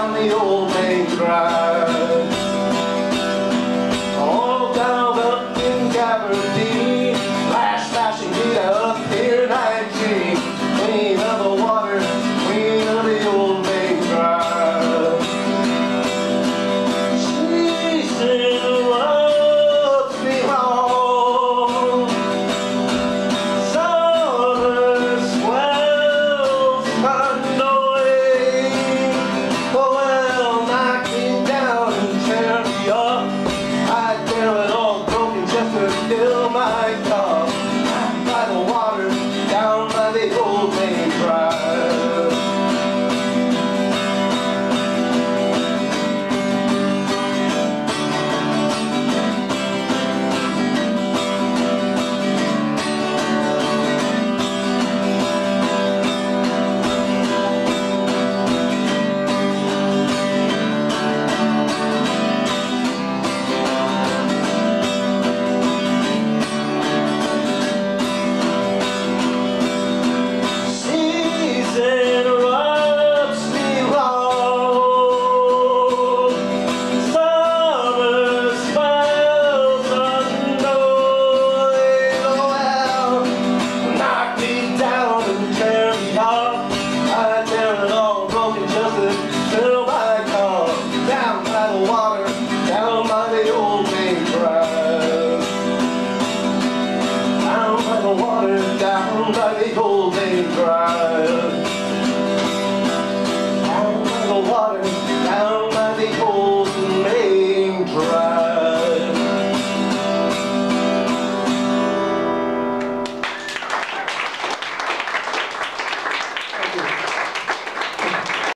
by the old main drive. cold and dry.